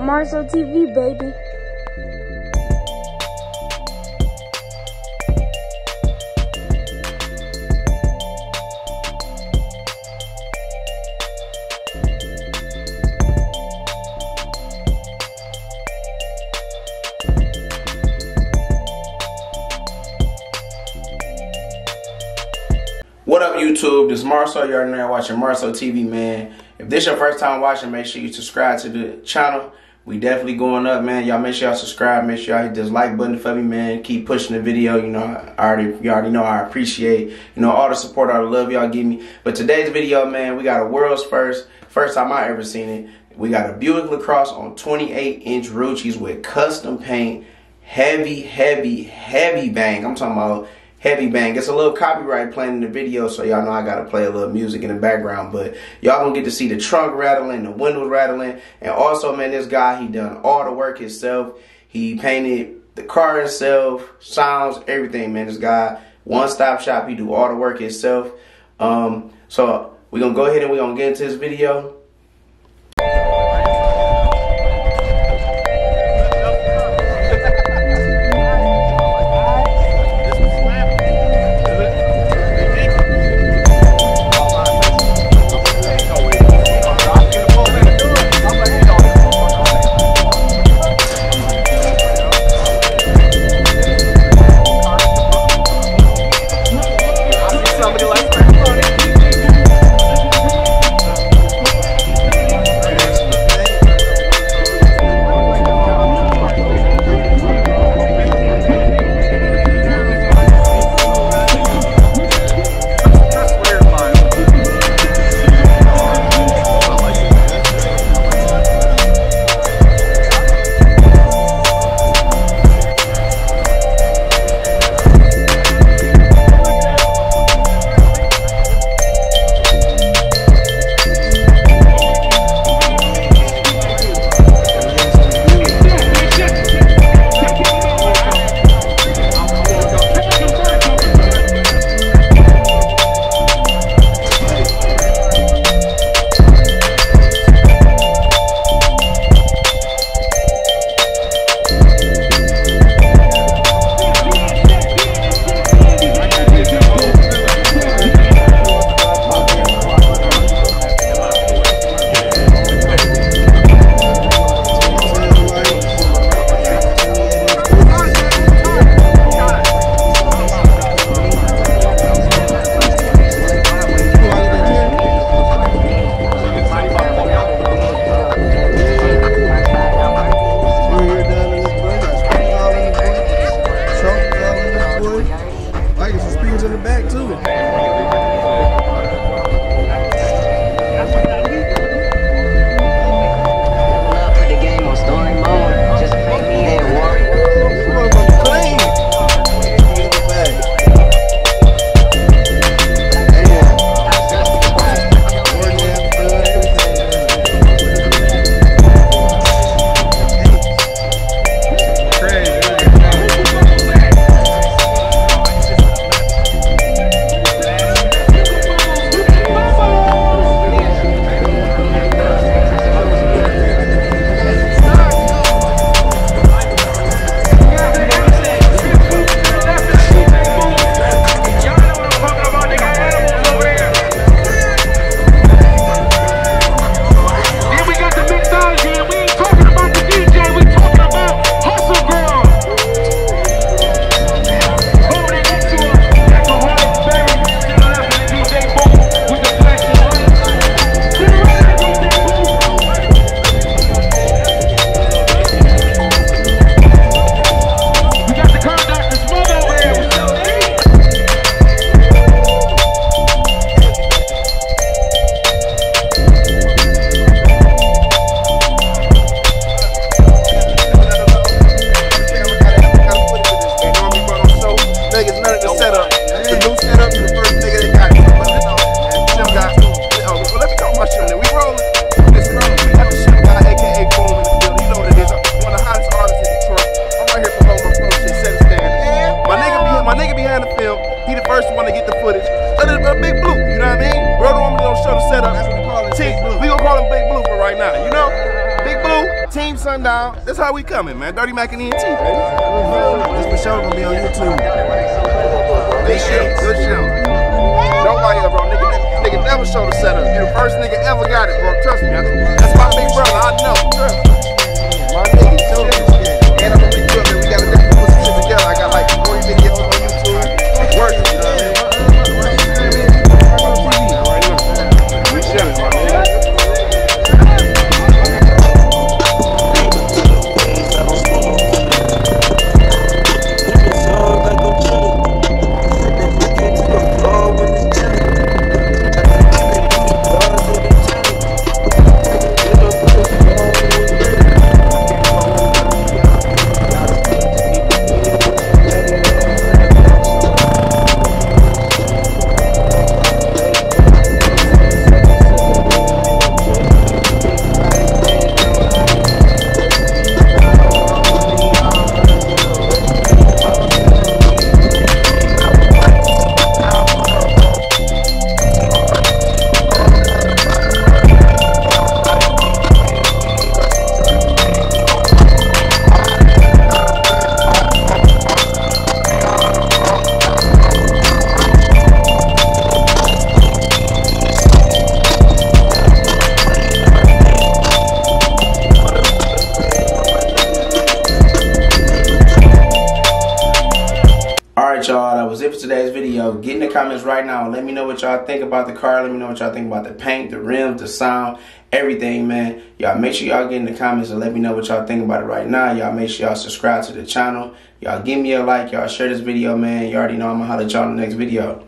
Marso TV, baby. YouTube? This is Marso. You're now watching Marso TV, man. If this your first time watching, make sure you subscribe to the channel. We definitely going up, man. Y'all make sure y'all subscribe. Make sure y'all hit this like button for me, man. Keep pushing the video. You know, I already you already know I appreciate you know all the support, all the love y'all give me. But today's video, man, we got a world's first, first time I ever seen it. We got a Buick LaCrosse on 28 inch Ruccis with custom paint, heavy, heavy, heavy bang. I'm talking about heavy bang. It's a little copyright playing in the video, so y'all know I gotta play a little music in the background. But y'all gonna get to see the trunk rattling, the windows rattling, and also, man, this guy he done all the work himself. He painted the car himself, sounds, everything, man. This guy one stop shop. He do all the work himself. Um, so we gonna go ahead and we gonna get into this video. Now. You know, Big Blue, Team Sundown. That's how we coming, man. Dirty Mac and ENT, baby. This for sure gonna be on YouTube. Big show, good show. Nobody ever, bro. Nigga, nigga never showed the setup. You the first nigga ever got it, bro. Trust me. That's my big brother. I know. My nigga, too. Comments right now let me know what y'all think about the car. Let me know what y'all think about the paint, the rims, the sound, everything, man. Y'all make sure y'all get in the comments and let me know what y'all think about it right now. Y'all make sure y'all subscribe to the channel. Y'all give me a like. Y'all share this video, man. You already know I'm going to holler at y'all in the next video.